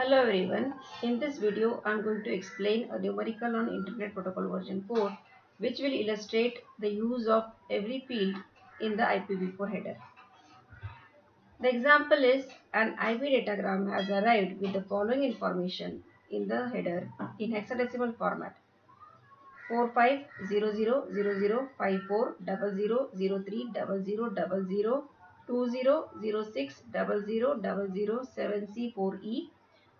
Hello everyone. In this video, I am going to explain a numerical on Internet Protocol version 4 which will illustrate the use of every field in the IPv4 header. The example is an IP datagram has arrived with the following information in the header in hexadecimal format 4500005400030000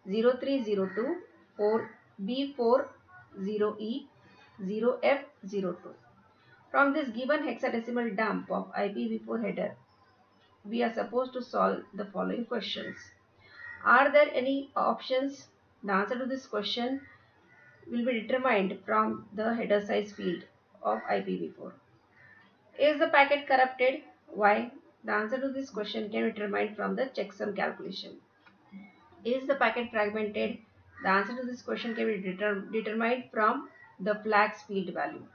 2006000007C4E 0302 B40E 0F02. From this given hexadecimal dump of IPv4 header, we are supposed to solve the following questions. Are there any options? The answer to this question will be determined from the header size field of IPv4. Is the packet corrupted? Why? The answer to this question can be determined from the checksum calculation. Is the packet fragmented? The answer to this question can be deter determined from the flags field value.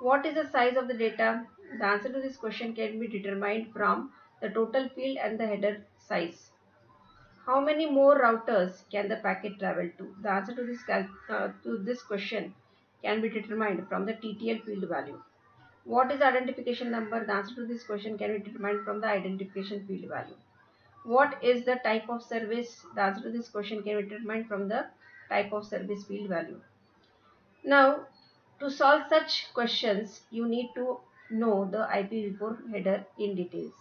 What is the size of the data? The answer to this question can be determined from the total field and the header size. How many more routers can the packet travel to? The answer to this, uh, to this question can be determined from the TTL field value. What is identification number? The answer to this question can be determined from the identification field value. What is the type of service? The answer to this question can be determined from the type of service field value. Now, to solve such questions, you need to know the IPv4 header in details.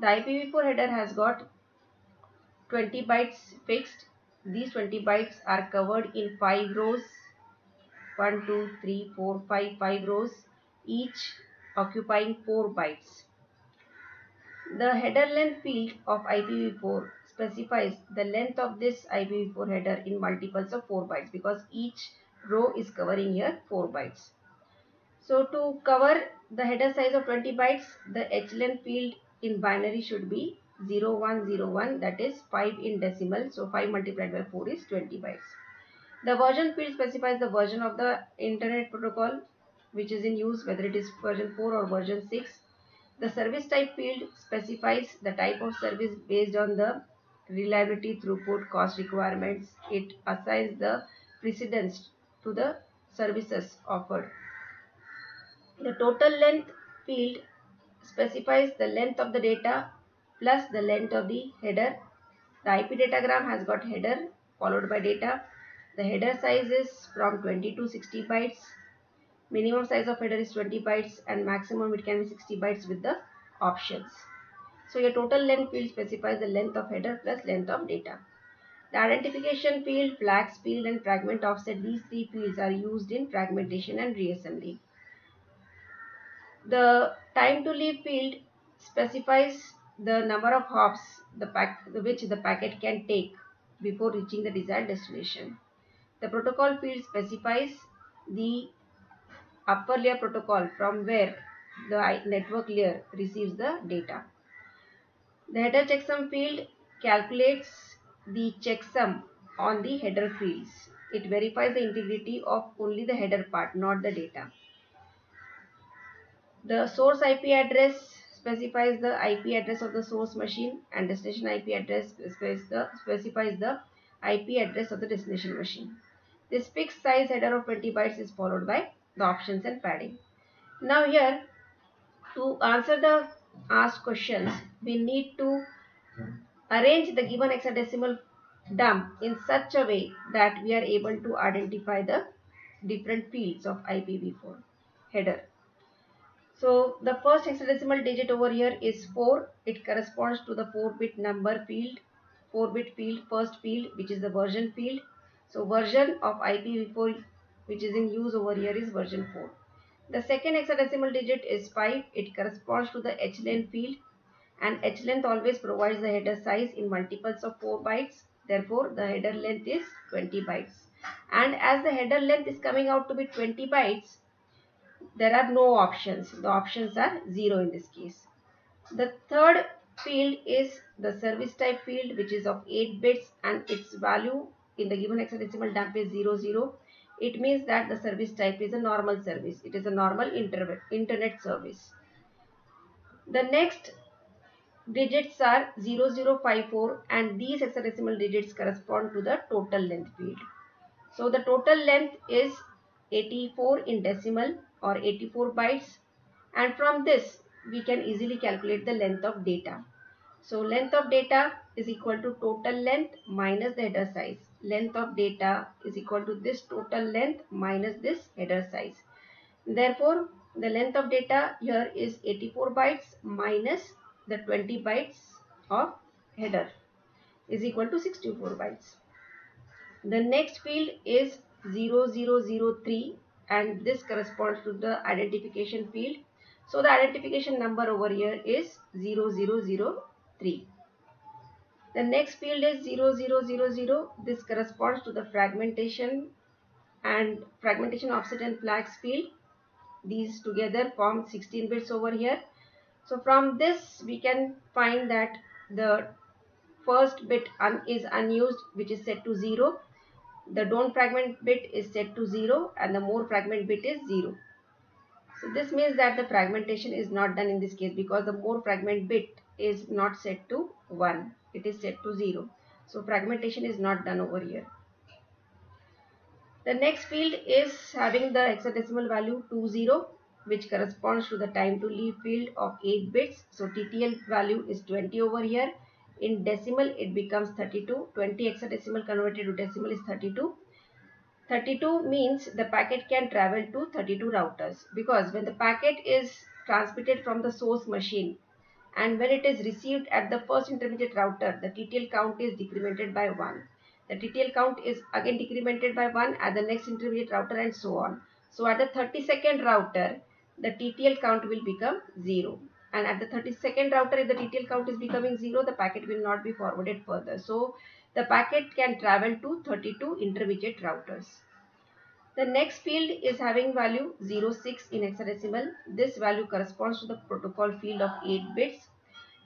The IPv4 header has got 20 bytes fixed. These 20 bytes are covered in 5 rows. 1, 2, 3, 4, 5, 5 rows, each occupying 4 bytes. The header length field of IPv4 specifies the length of this IPv4 header in multiples of 4 bytes because each row is covering here 4 bytes. So to cover the header size of 20 bytes, the length field in binary should be 0101 that is 5 in decimal. So 5 multiplied by 4 is 20 bytes. The version field specifies the version of the internet protocol which is in use whether it is version 4 or version 6 the service type field specifies the type of service based on the reliability, throughput, cost requirements. It assigns the precedence to the services offered. The total length field specifies the length of the data plus the length of the header. The IP datagram has got header followed by data. The header size is from 20 to 60 bytes minimum size of header is 20 bytes and maximum it can be 60 bytes with the options. So your total length field specifies the length of header plus length of data. The identification field, flags field and fragment offset these three fields are used in fragmentation and reassembly. The time to leave field specifies the number of hops the pack, which the packet can take before reaching the desired destination. The protocol field specifies the upper layer protocol from where the network layer receives the data. The header checksum field calculates the checksum on the header fields. It verifies the integrity of only the header part, not the data. The source IP address specifies the IP address of the source machine and destination IP address specifies the, IP address of the destination machine. This fixed size header of 20 bytes is followed by the options and padding. Now here to answer the asked questions we need to arrange the given hexadecimal dump in such a way that we are able to identify the different fields of IPv4 header. So the first hexadecimal digit over here is 4. It corresponds to the 4-bit number field, 4-bit field, first field which is the version field. So version of IPv4 which is in use over here is version 4. The second hexadecimal digit is 5. It corresponds to the h-length field and h-length always provides the header size in multiples of 4 bytes. Therefore, the header length is 20 bytes. And as the header length is coming out to be 20 bytes, there are no options. The options are 0 in this case. The third field is the service type field which is of 8 bits and its value in the given hexadecimal dump is 00 it means that the service type is a normal service. It is a normal internet service. The next digits are 0054 and these hexadecimal digits correspond to the total length field. So the total length is 84 in decimal or 84 bytes and from this we can easily calculate the length of data. So length of data is equal to total length minus the header size. Length of data is equal to this total length minus this header size. Therefore, the length of data here is 84 bytes minus the 20 bytes of header is equal to 64 bytes. The next field is 0003 and this corresponds to the identification field. So the identification number over here is 0003. The next field is 0000. This corresponds to the fragmentation and fragmentation offset and flags field. These together form 16 bits over here. So from this we can find that the first bit un is unused which is set to 0 the don't fragment bit is set to 0 and the more fragment bit is 0. So this means that the fragmentation is not done in this case because the more fragment bit is not set to 1. It is set to 0. So fragmentation is not done over here. The next field is having the hexadecimal value 20 which corresponds to the time to leave field of 8 bits. So TTL value is 20 over here in decimal, it becomes 32. 20 hexadecimal converted to decimal is 32. 32 means the packet can travel to 32 routers because when the packet is transmitted from the source machine and when it is received at the first intermediate router, the TTL count is decremented by 1. The TTL count is again decremented by 1 at the next intermediate router and so on. So at the 32nd router, the TTL count will become 0 and at the 32nd router if the TTL count is becoming 0 the packet will not be forwarded further. So the packet can travel to 32 intermediate routers. The next field is having value 06 in hexadecimal. This value corresponds to the protocol field of 8 bits.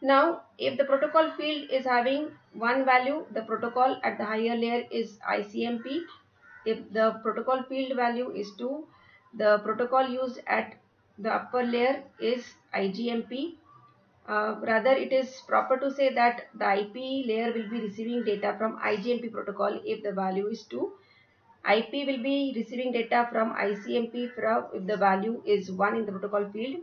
Now if the protocol field is having one value the protocol at the higher layer is ICMP. If the protocol field value is 2 the protocol used at the upper layer is IGMP. Uh, rather, it is proper to say that the IP layer will be receiving data from IGMP protocol if the value is 2. IP will be receiving data from ICMP from if the value is 1 in the protocol field.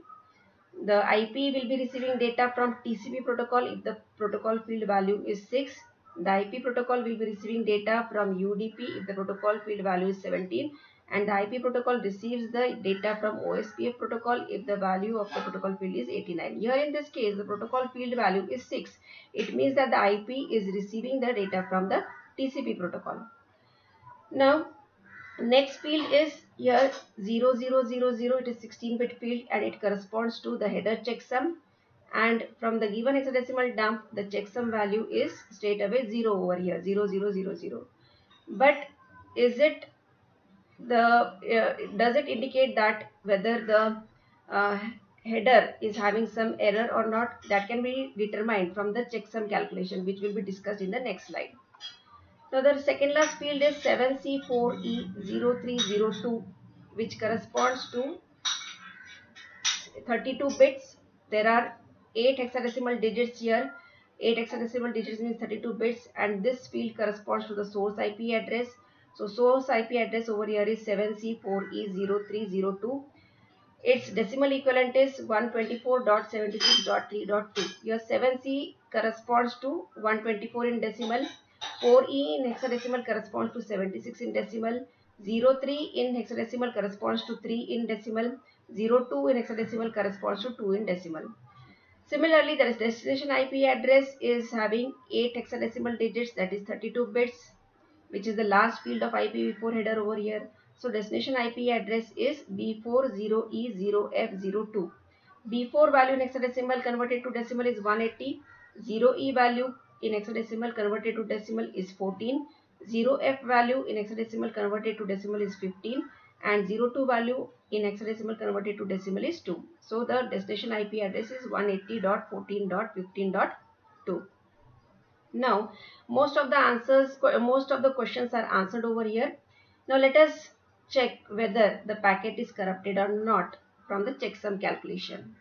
The IP will be receiving data from TCP protocol if the protocol field value is 6. The IP protocol will be receiving data from UDP if the protocol field value is 17 and the IP protocol receives the data from OSPF protocol if the value of the protocol field is 89. Here in this case the protocol field value is 6. It means that the IP is receiving the data from the TCP protocol. Now next field is here 0000 it is 16 bit field and it corresponds to the header checksum. And from the given hexadecimal dump the checksum value is straight away 0 over here 0000 but is it the uh, does it indicate that whether the uh, header is having some error or not? That can be determined from the checksum calculation which will be discussed in the next slide. Now the second last field is 7C4E0302 which corresponds to 32 bits. There are 8 hexadecimal digits here. 8 hexadecimal digits means 32 bits and this field corresponds to the source IP address so source IP address over here is 7C4E0302. Its decimal equivalent is 124.76.3.2. Your 7C corresponds to 124 in decimal. 4E in hexadecimal corresponds to 76 in decimal. 03 in hexadecimal corresponds to 3 in decimal. 02 in hexadecimal corresponds to 2 in decimal. Similarly, the destination IP address is having 8 hexadecimal digits that is 32 bits which is the last field of IPv4 header over here. So destination IP address is B40E0F02. B4 value in hexadecimal converted to decimal is 180. 0E value in hexadecimal converted to decimal is 14. 0F value in hexadecimal converted to decimal is 15 and 02 value in hexadecimal converted to decimal is 2. So the destination IP address is 180.14.15.2. Now, most of the answers, most of the questions are answered over here. Now, let us check whether the packet is corrupted or not from the checksum calculation.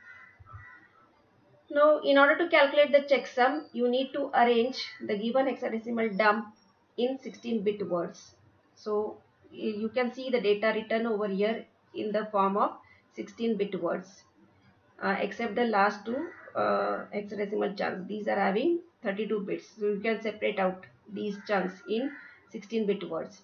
Now, in order to calculate the checksum, you need to arrange the given hexadecimal dump in 16-bit words. So, you can see the data written over here in the form of 16-bit words. Uh, except the last two uh, hexadecimal chunks. These are having 32 bits. So, you can separate out these chunks in 16-bit words.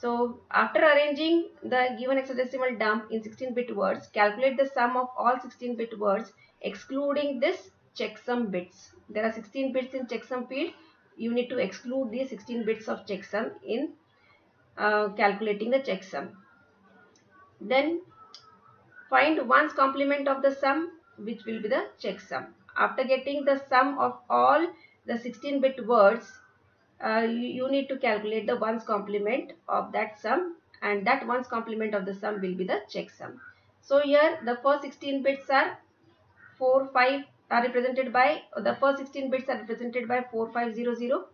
So after arranging the given hexadecimal dump in 16-bit words, calculate the sum of all 16-bit words excluding this checksum bits. There are 16 bits in checksum field. You need to exclude these 16 bits of checksum in uh, calculating the checksum. Then find ones complement of the sum which will be the checksum. After getting the sum of all the 16-bit words, uh, you, you, need to calculate the ones complement of that sum and that ones complement of the sum will be the checksum. So here the first 16 bits are 4, 5 are represented by, the first 16 bits are represented by 4500.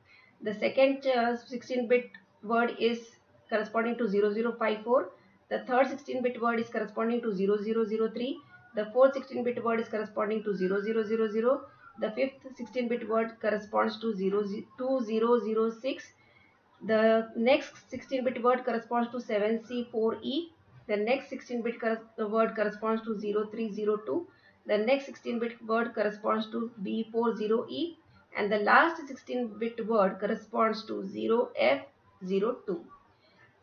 The second uh, 16 bit word is corresponding to 0054. The third 16 bit word is corresponding to 0003. The fourth 16 bit word is corresponding to 0000. The fifth 16 bit word corresponds to 2006. The next 16 bit word corresponds to 7C4E. Uh, the next 16 bit word corresponds to 0302. The next 16 bit word corresponds to B40E. And the last 16 bit word corresponds to 0F02.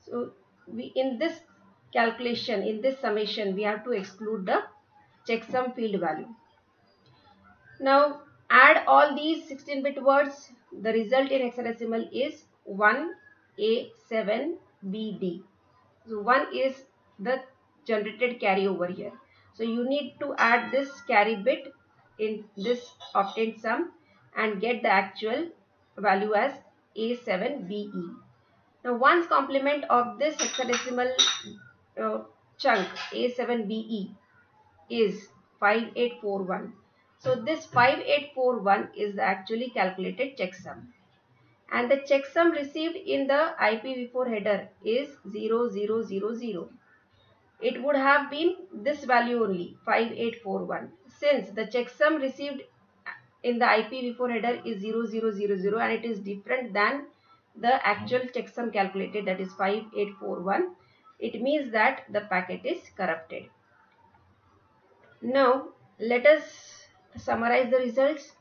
So we in this calculation, in this summation, we have to exclude the checksum field value. Now add all these 16 bit words. The result in hexadecimal is 1A7BD. So 1 is the generated carry over here. So you need to add this carry bit in this obtained sum and get the actual value as A7BE. Now ones complement of this hexadecimal uh, chunk A7BE is 5841. So this 5841 is the actually calculated checksum. And the checksum received in the IPv4 header is 0000. It would have been this value only 5841. Since the checksum received in the IPv4 header is 0000 and it is different than the actual checksum calculated that is 5841 it means that the packet is corrupted now let us summarize the results.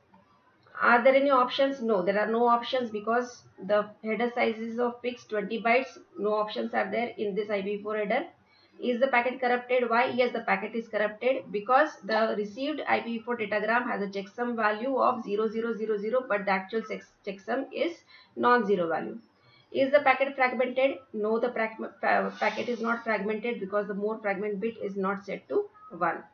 Are there any options? No there are no options because the header size is of fixed 20 bytes no options are there in this ipv4 header. Is the packet corrupted? Why? Yes the packet is corrupted because the received ipv4 datagram has a checksum value of 0000 but the actual checksum is non-zero value. Is the packet fragmented? No the packet is not fragmented because the more fragment bit is not set to 1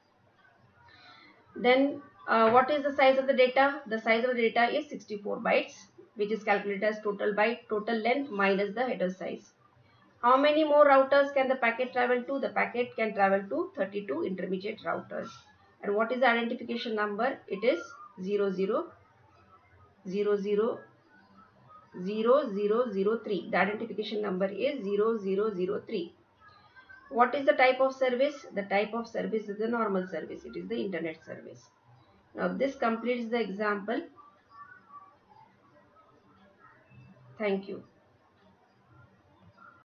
then uh, what is the size of the data? The size of the data is 64 bytes which is calculated as total byte total length minus the header size. How many more routers can the packet travel to? The packet can travel to 32 intermediate routers. And what is the identification number? It is 00 00 0003. The identification number is 0003. What is the type of service? The type of service is the normal service. It is the internet service. Now this completes the example. Thank you.